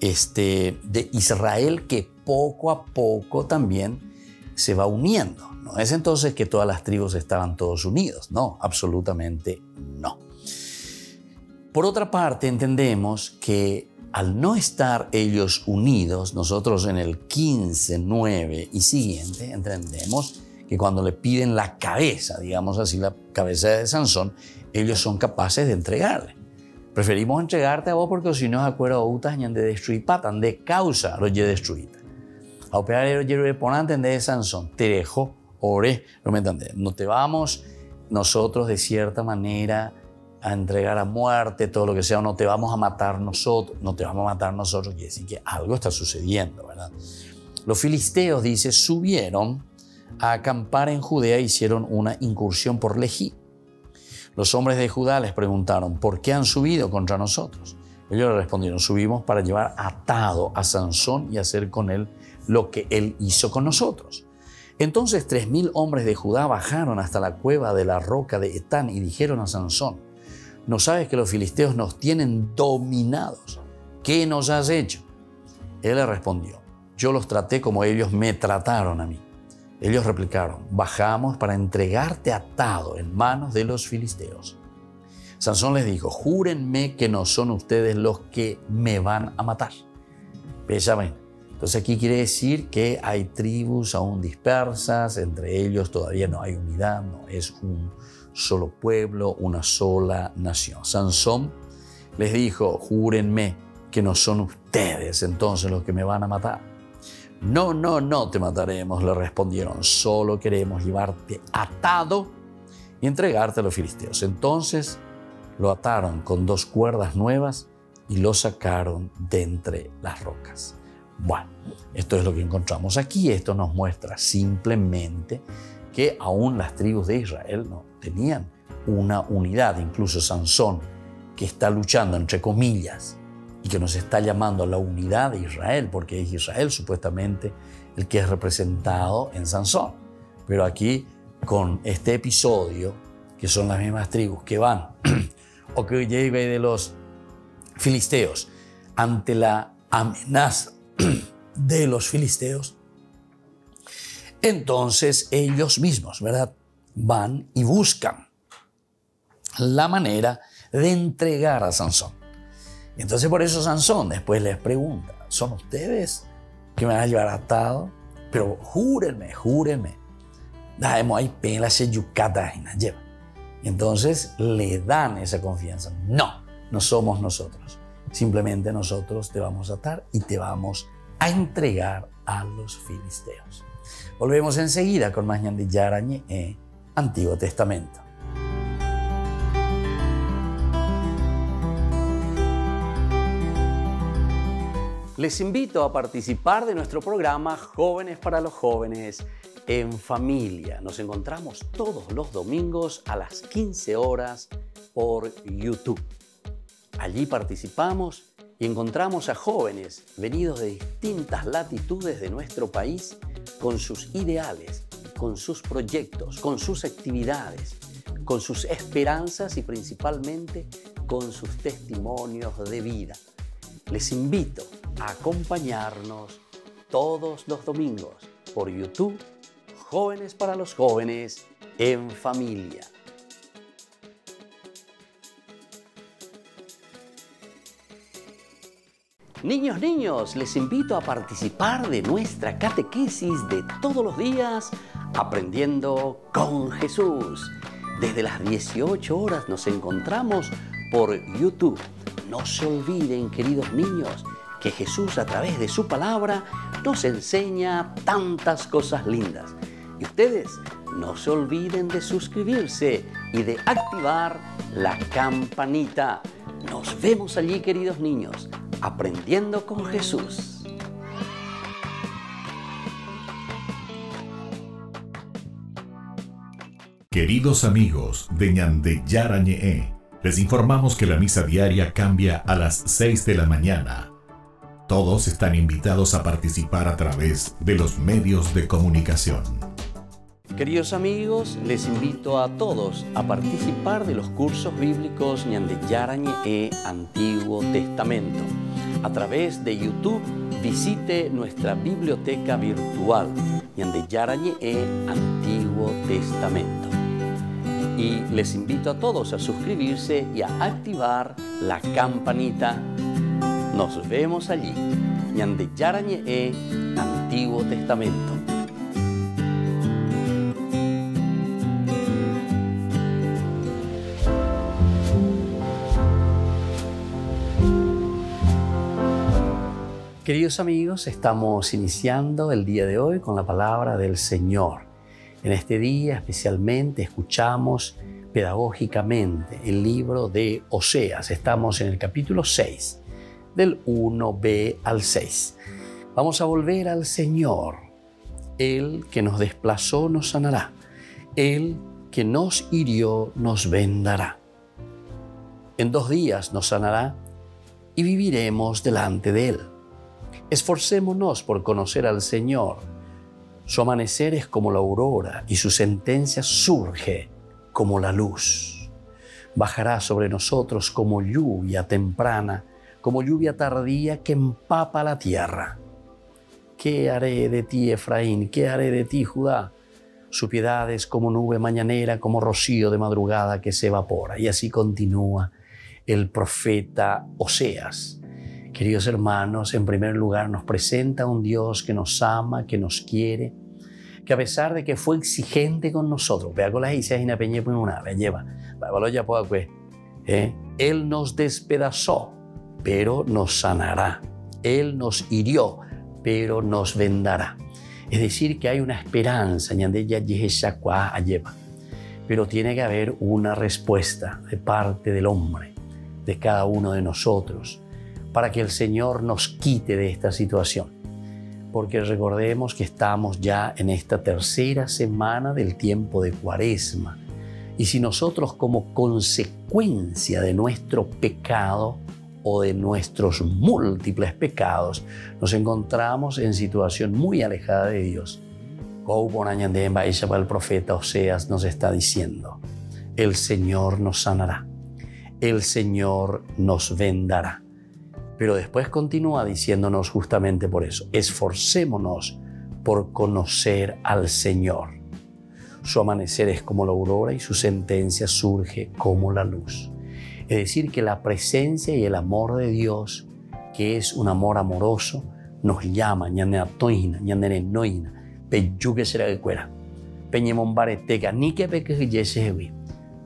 este, de Israel que poco a poco también se va uniendo. No es entonces que todas las tribus estaban todos unidos, no, absolutamente no. Por otra parte, entendemos que al no estar ellos unidos, nosotros en el 15, 9 y siguiente, entendemos que cuando le piden la cabeza, digamos así, la cabeza de Sansón, ellos son capaces de entregarle. Preferimos entregarte a vos porque si no, acuerdo utas de destruir patan, de causa lo ye destruir. A operar el de ponante de Sansón, te dejo, ore, no me entendés. No te vamos nosotros de cierta manera a entregar a muerte, todo lo que sea, no te vamos a matar nosotros, no te vamos a matar nosotros, quiere decir que algo está sucediendo, ¿verdad? Los filisteos, dice, subieron a acampar en Judea e hicieron una incursión por Lejí. Los hombres de Judá les preguntaron, ¿por qué han subido contra nosotros? Ellos le respondieron, subimos para llevar atado a Sansón y hacer con él lo que él hizo con nosotros. Entonces tres mil hombres de Judá bajaron hasta la cueva de la roca de Etán y dijeron a Sansón, ¿no sabes que los filisteos nos tienen dominados? ¿Qué nos has hecho? Él le respondió, yo los traté como ellos me trataron a mí. Ellos replicaron, bajamos para entregarte atado en manos de los filisteos. Sansón les dijo, júrenme que no son ustedes los que me van a matar. Benjamín. Entonces aquí quiere decir que hay tribus aún dispersas, entre ellos todavía no hay unidad, no es un solo pueblo, una sola nación. Sansón les dijo, júrenme que no son ustedes entonces los que me van a matar. No, no, no te mataremos, le respondieron, solo queremos llevarte atado y entregarte a los filisteos. Entonces lo ataron con dos cuerdas nuevas y lo sacaron de entre las rocas. Bueno, esto es lo que encontramos aquí. Esto nos muestra simplemente que aún las tribus de Israel no tenían una unidad. Incluso Sansón, que está luchando entre comillas y que nos está llamando a la unidad de Israel, porque es Israel supuestamente el que es representado en Sansón. Pero aquí, con este episodio, que son las mismas tribus que van, o que lleve de los filisteos, ante la amenaza de los filisteos, entonces ellos mismos, ¿verdad? Van y buscan la manera de entregar a Sansón. Entonces por eso Sansón después les pregunta, ¿son ustedes que me van a llevar atado? Pero júrenme, júrenme. Dajemos ahí pena se yucata lleva. Entonces le dan esa confianza. No, no somos nosotros. Simplemente nosotros te vamos a atar y te vamos a entregar a los filisteos. Volvemos enseguida con más eh, Antiguo Testamento. Les invito a participar de nuestro programa Jóvenes para los Jóvenes en Familia. Nos encontramos todos los domingos a las 15 horas por YouTube. Allí participamos y encontramos a jóvenes venidos de distintas latitudes de nuestro país con sus ideales, con sus proyectos, con sus actividades, con sus esperanzas y principalmente con sus testimonios de vida. Les invito a acompañarnos todos los domingos por YouTube, Jóvenes para los Jóvenes en Familia. Niños, niños, les invito a participar de nuestra catequesis de todos los días aprendiendo con Jesús. Desde las 18 horas nos encontramos por YouTube. No se olviden, queridos niños, que Jesús a través de su palabra nos enseña tantas cosas lindas. Y ustedes no se olviden de suscribirse y de activar la campanita. Nos vemos allí, queridos niños, aprendiendo con Jesús. Queridos amigos de Ñande Yarañe, les informamos que la misa diaria cambia a las 6 de la mañana. Todos están invitados a participar a través de los medios de comunicación. Queridos amigos, les invito a todos a participar de los cursos bíblicos Ñande Yarañe e Antiguo Testamento. A través de YouTube visite nuestra biblioteca virtual Ñande Yarañe e Antiguo Testamento. Y les invito a todos a suscribirse y a activar la campanita. Nos vemos allí. Ñande Yarañe e Antiguo Testamento. Queridos amigos, estamos iniciando el día de hoy con la palabra del Señor. En este día especialmente escuchamos pedagógicamente el libro de Oseas. Estamos en el capítulo 6, del 1b al 6. Vamos a volver al Señor. Él que nos desplazó nos sanará. Él que nos hirió nos vendará. En dos días nos sanará y viviremos delante de Él. Esforcémonos por conocer al Señor. Su amanecer es como la aurora y su sentencia surge como la luz. Bajará sobre nosotros como lluvia temprana, como lluvia tardía que empapa la tierra. ¿Qué haré de ti, Efraín? ¿Qué haré de ti, Judá? Su piedad es como nube mañanera, como rocío de madrugada que se evapora. Y así continúa el profeta Oseas. Queridos hermanos, en primer lugar nos presenta un Dios que nos ama, que nos quiere, que a pesar de que fue exigente con nosotros, vea con las islas y peñe una, lleva, ya pues, Él nos despedazó, pero nos sanará. Él nos hirió, pero nos vendará. Es decir, que hay una esperanza, pero tiene que haber una respuesta de parte del hombre, de cada uno de nosotros, para que el Señor nos quite de esta situación. Porque recordemos que estamos ya en esta tercera semana del tiempo de Cuaresma. Y si nosotros como consecuencia de nuestro pecado o de nuestros múltiples pecados, nos encontramos en situación muy alejada de Dios. el profeta Oseas nos está diciendo, el Señor nos sanará, el Señor nos vendará. Pero después continúa diciéndonos justamente por eso, esforcémonos por conocer al Señor. Su amanecer es como la aurora y su sentencia surge como la luz. Es decir, que la presencia y el amor de Dios, que es un amor amoroso, nos llama,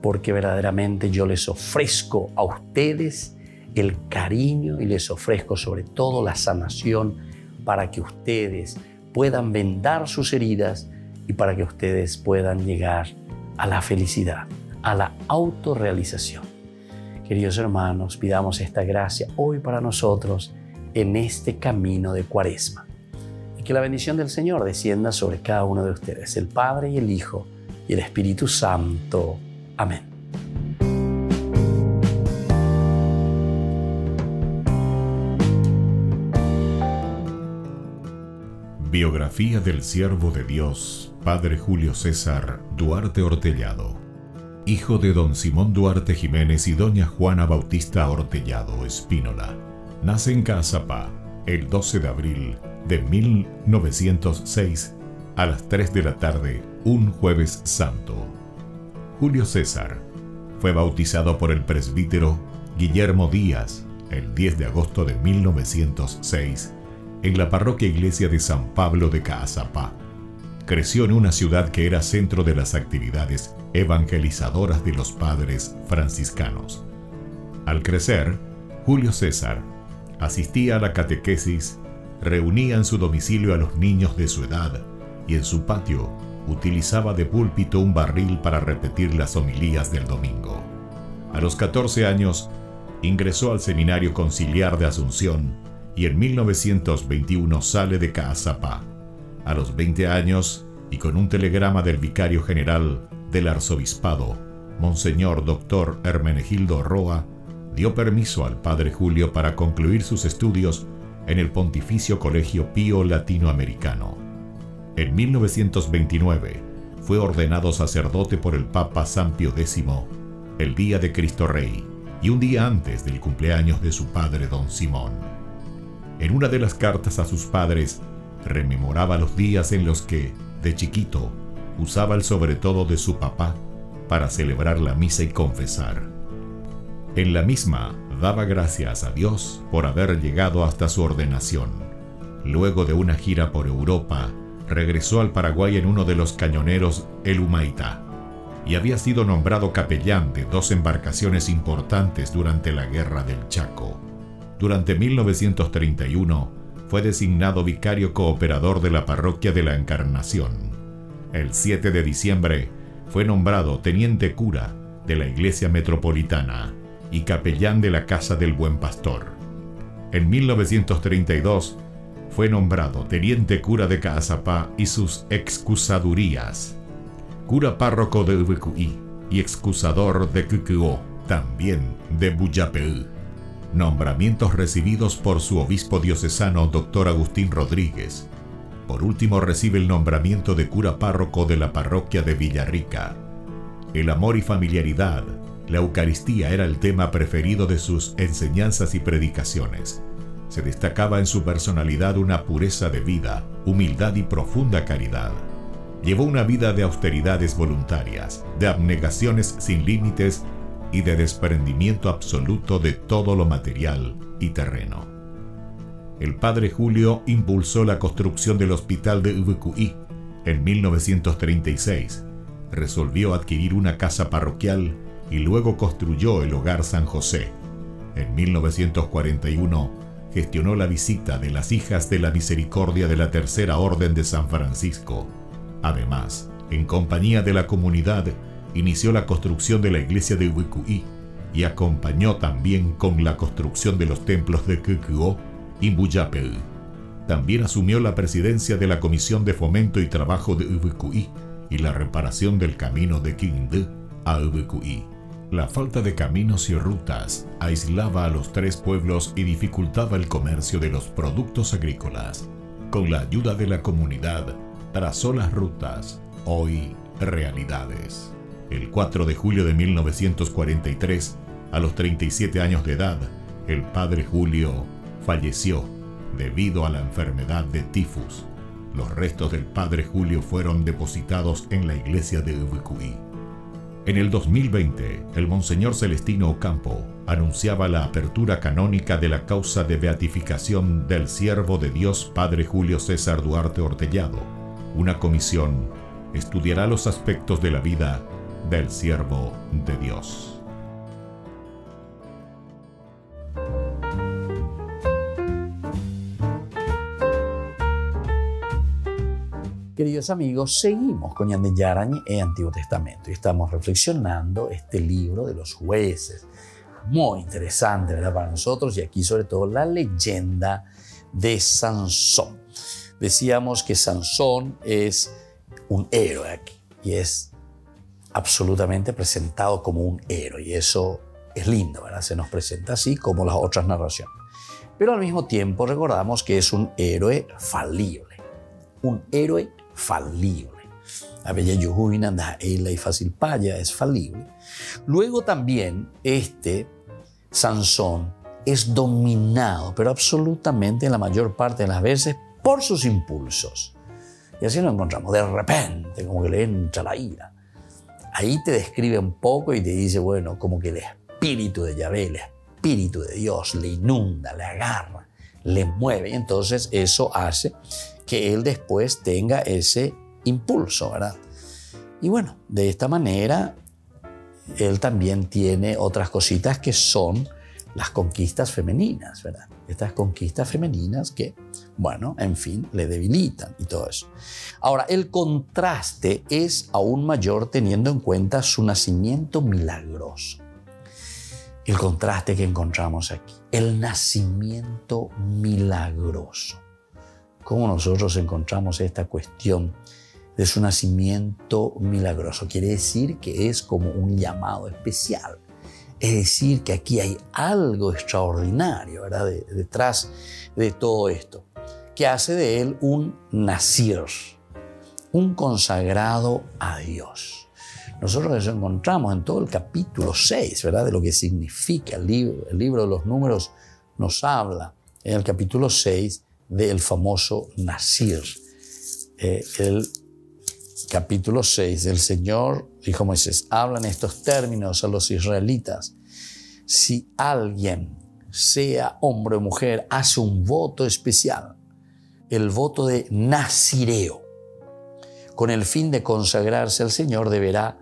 porque verdaderamente yo les ofrezco a ustedes el cariño y les ofrezco sobre todo la sanación para que ustedes puedan vendar sus heridas y para que ustedes puedan llegar a la felicidad, a la autorrealización. Queridos hermanos, pidamos esta gracia hoy para nosotros en este camino de cuaresma. Y que la bendición del Señor descienda sobre cada uno de ustedes, el Padre y el Hijo y el Espíritu Santo. Amén. Biografía del siervo de Dios, Padre Julio César Duarte Ortellado hijo de don Simón Duarte Jiménez y doña Juana Bautista Ortellado Espínola. Nace en Cazapá el 12 de abril de 1906 a las 3 de la tarde, un jueves santo. Julio César fue bautizado por el presbítero Guillermo Díaz el 10 de agosto de 1906 en la parroquia iglesia de San Pablo de Caazapá. Creció en una ciudad que era centro de las actividades evangelizadoras de los padres franciscanos. Al crecer, Julio César asistía a la catequesis, reunía en su domicilio a los niños de su edad y en su patio utilizaba de púlpito un barril para repetir las homilías del domingo. A los 14 años, ingresó al Seminario Conciliar de Asunción y en 1921 sale de Caazapá. A los 20 años, y con un telegrama del vicario general del arzobispado, Monseñor Dr. Hermenegildo Roa, dio permiso al padre Julio para concluir sus estudios en el Pontificio Colegio Pío Latinoamericano. En 1929 fue ordenado sacerdote por el Papa San Pío X el día de Cristo Rey y un día antes del cumpleaños de su padre don Simón. En una de las cartas a sus padres rememoraba los días en los que, de chiquito, usaba el sobre todo de su papá para celebrar la misa y confesar. En la misma daba gracias a Dios por haber llegado hasta su ordenación. Luego de una gira por Europa, regresó al Paraguay en uno de los cañoneros El Humaitá y había sido nombrado capellán de dos embarcaciones importantes durante la Guerra del Chaco. Durante 1931 fue designado vicario cooperador de la parroquia de la Encarnación el 7 de diciembre fue nombrado teniente cura de la Iglesia Metropolitana y capellán de la Casa del Buen Pastor. En 1932 fue nombrado teniente cura de Caazapá y sus excusadurías, cura párroco de Ubecuí y excusador de Cucuó, también de Buyapeú. Nombramientos recibidos por su obispo diocesano, doctor Agustín Rodríguez. Por último recibe el nombramiento de cura párroco de la parroquia de Villarrica. El amor y familiaridad, la Eucaristía era el tema preferido de sus enseñanzas y predicaciones. Se destacaba en su personalidad una pureza de vida, humildad y profunda caridad. Llevó una vida de austeridades voluntarias, de abnegaciones sin límites y de desprendimiento absoluto de todo lo material y terreno. El padre Julio impulsó la construcción del hospital de Ubucuí en 1936. Resolvió adquirir una casa parroquial y luego construyó el Hogar San José. En 1941 gestionó la visita de las hijas de la misericordia de la Tercera Orden de San Francisco. Además, en compañía de la comunidad, inició la construcción de la iglesia de Ubucuí y acompañó también con la construcción de los templos de Kukuo y Buyapel. También asumió la presidencia de la Comisión de Fomento y Trabajo de Ubucuí y la reparación del camino de Quindé a Ubucuí. La falta de caminos y rutas aislaba a los tres pueblos y dificultaba el comercio de los productos agrícolas. Con la ayuda de la comunidad, trazó las rutas, hoy realidades. El 4 de julio de 1943, a los 37 años de edad, el padre Julio falleció debido a la enfermedad de tifus. Los restos del padre Julio fueron depositados en la iglesia de Ubucuí. En el 2020, el Monseñor Celestino Ocampo anunciaba la apertura canónica de la causa de beatificación del siervo de Dios Padre Julio César Duarte Ortellado. Una comisión estudiará los aspectos de la vida del siervo de Dios. Queridos amigos, seguimos con Yarañe en Antiguo Testamento y estamos reflexionando este libro de los jueces. Muy interesante, ¿verdad? Para nosotros y aquí sobre todo la leyenda de Sansón. Decíamos que Sansón es un héroe aquí y es absolutamente presentado como un héroe y eso es lindo, ¿verdad? Se nos presenta así como las otras narraciones. Pero al mismo tiempo recordamos que es un héroe falible, un héroe falible. A bella yujuina da ela y fácil paya es falible. Luego también este Sansón es dominado, pero absolutamente en la mayor parte de las veces por sus impulsos. Y así lo encontramos, de repente, como que le entra la ira. Ahí te describe un poco y te dice, bueno, como que el espíritu de Yahvé, el espíritu de Dios le inunda, le agarra, le mueve. Y entonces eso hace que él después tenga ese impulso, ¿verdad? Y bueno, de esta manera, él también tiene otras cositas que son las conquistas femeninas, ¿verdad? Estas conquistas femeninas que, bueno, en fin, le debilitan y todo eso. Ahora, el contraste es aún mayor teniendo en cuenta su nacimiento milagroso. El contraste que encontramos aquí, el nacimiento milagroso. ¿Cómo nosotros encontramos esta cuestión de su nacimiento milagroso? Quiere decir que es como un llamado especial. Es decir, que aquí hay algo extraordinario, ¿verdad? De- detrás de todo esto, que hace de él un nazir, un consagrado a Dios. Nosotros eso encontramos en todo el capítulo 6, ¿verdad? De lo que significa el libro. El libro de los números nos habla en el capítulo 6 del famoso Nazir. Eh, capítulo 6, el Señor dijo a Moisés, hablan estos términos a los israelitas. Si alguien, sea hombre o mujer, hace un voto especial, el voto de Nazireo, con el fin de consagrarse al Señor, deberá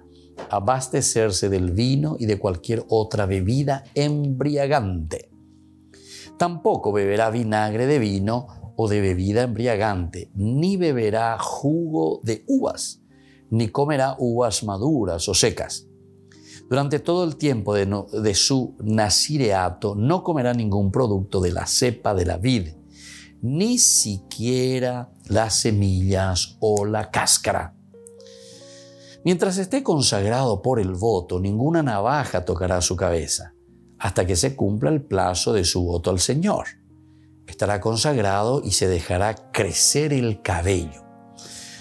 abastecerse del vino y de cualquier otra bebida embriagante. Tampoco beberá vinagre de vino o de bebida embriagante, ni beberá jugo de uvas, ni comerá uvas maduras o secas. Durante todo el tiempo de, su nacireato no comerá ningún producto de la cepa de la vid, ni siquiera las semillas o la cáscara. Mientras esté consagrado por el voto, ninguna navaja tocará su cabeza, hasta que se cumpla el plazo de su voto al Señor. Estará consagrado y se dejará crecer el cabello.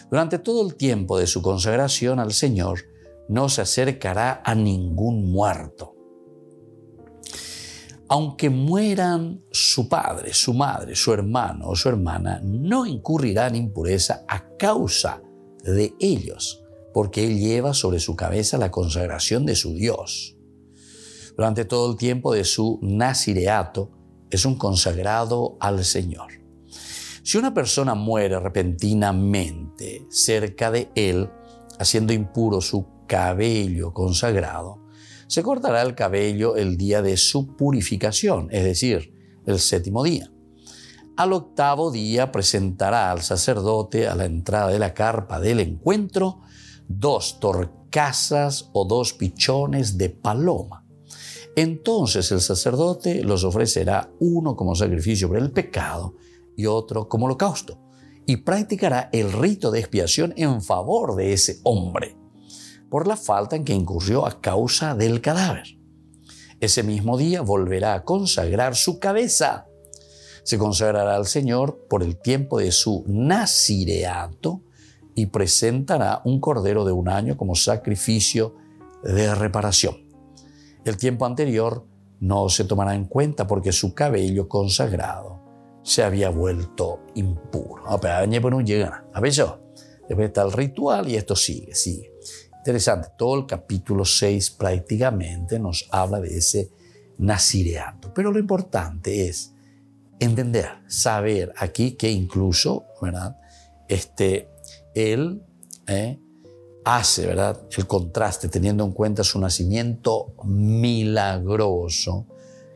Durante todo el tiempo de su consagración al Señor, no se acercará a ningún muerto. Aunque mueran su padre, su madre, su hermano o su hermana, no incurrirá en impureza a causa de ellos, porque él lleva sobre su cabeza la consagración de su Dios. Durante todo el tiempo de su nacireato, es un consagrado al Señor. Si una persona muere repentinamente cerca de él, haciendo impuro su cabello consagrado, se cortará el cabello el día de su purificación, es decir, el séptimo día. Al octavo día presentará al sacerdote a la entrada de la carpa del encuentro dos torcasas o dos pichones de paloma. Entonces el sacerdote los ofrecerá uno como sacrificio por el pecado y otro como holocausto, y practicará el rito de expiación en favor de ese hombre por la falta en que incurrió a causa del cadáver. Ese mismo día volverá a consagrar su cabeza. Se consagrará al Señor por el tiempo de su nacireato y presentará un cordero de un año como sacrificio de reparación. El tiempo anterior no se tomará en cuenta porque su cabello consagrado se había vuelto impuro. Ah, pero añe por un llega. ¿A? Después está el ritual y esto sigue, sigue. Interesante, todo el capítulo 6 prácticamente nos habla de ese nacireato. Pero lo importante es entender, saber aquí que incluso, ¿verdad? Este, él eh, hace, ¿verdad? El contraste teniendo en cuenta su nacimiento milagroso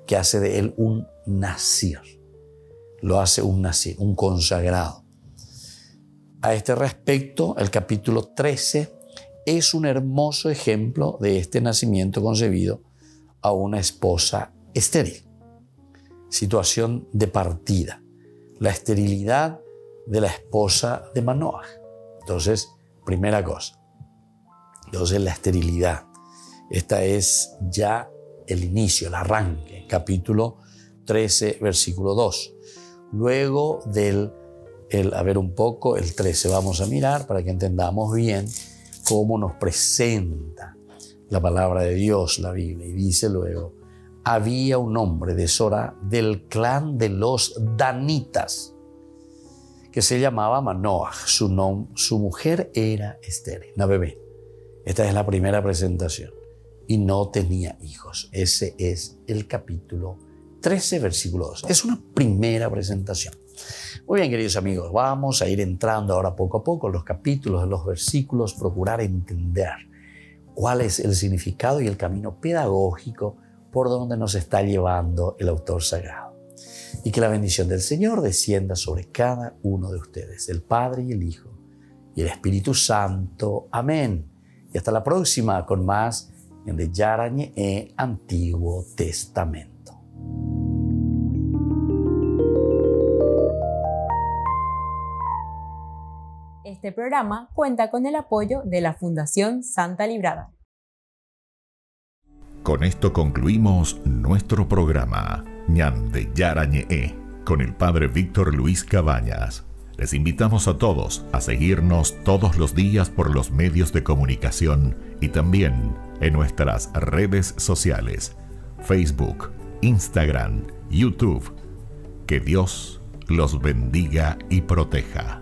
que hace de él un nacir. Lo hace un nacir, un consagrado. A este respecto, el capítulo 13 es un hermoso ejemplo de este nacimiento concebido a una esposa estéril. Situación de partida. La esterilidad de la esposa de Manoah. Entonces, primera cosa. Entonces, la esterilidad. Esta es ya el inicio, el arranque. Capítulo 13, versículo 2. Luego del, el, a ver un poco, el 13 vamos a mirar para que entendamos bien cómo nos presenta la palabra de Dios, la Biblia. Y dice luego, había un hombre de Sora del clan de los Danitas que se llamaba Manoah. Su, su mujer era estéril, una bebé. Esta es la primera presentación. Y no tenía hijos. Ese es el capítulo 13, versículo 2. Es una primera presentación. Muy bien, queridos amigos, vamos a ir entrando ahora poco a poco en los capítulos, en los versículos, procurar entender cuál es el significado y el camino pedagógico por donde nos está llevando el autor sagrado. Y que la bendición del Señor descienda sobre cada uno de ustedes, el Padre y el Hijo y el Espíritu Santo. Amén. Y hasta la próxima con más en de Yarañe e Antiguo Testamento. Este programa cuenta con el apoyo de la Fundación Santa Librada. Con esto concluimos nuestro programa Ñande Yarañe con el Padre Víctor Luis Cabañas. Les invitamos a todos a seguirnos todos los días por los medios de comunicación y también en nuestras redes sociales, Facebook, Instagram, YouTube. Que Dios los bendiga y proteja.